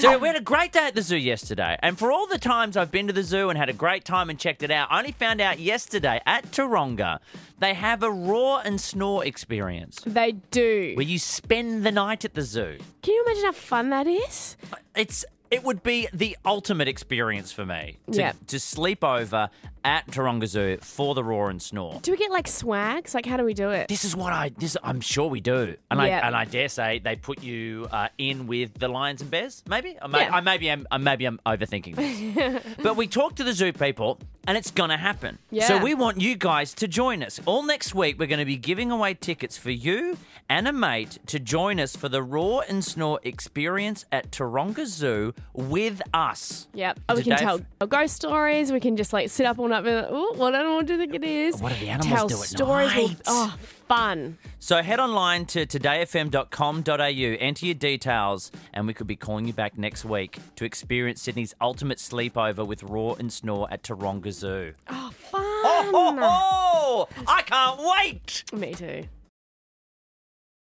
So we had a great day at the zoo yesterday, and for all the times I've been to the zoo and had a great time and checked it out, I only found out yesterday at Taronga they have a roar and snore experience They do. where you spend the night at the zoo. Can you imagine how fun that is? Uh, it's it would be the ultimate experience for me to, Yeah. to sleep over at Taronga Zoo for the roar and snore. Do we get like swags? Like, how do we do it? This is what I. This I'm sure we do, and Yeah. I and I dare say they put you uh, in with the lions and bears. Maybe I, may, Yeah. I maybe am I maybe I'm overthinking this, but we talked to the zoo people, and it's gonna happen. So we want you guys to join us. All next week, we're going to be giving away tickets for you and a mate to join us for the roar and snore experience at Taronga Zoo with us. Yep. Oh, we can tell ghost stories. We can just like sit up all night and be like, oh, what animal do you think it is? What do the animals tell do at stories. We'll- night? oh, fun. So head online to 2dayfm.com.au, enter your details, and we could be calling you back next week to experience Sydney's ultimate sleepover with Roar and Snore at Taronga Zoo. Oh, fun. Oh, ho, ho! I can't wait! Me too.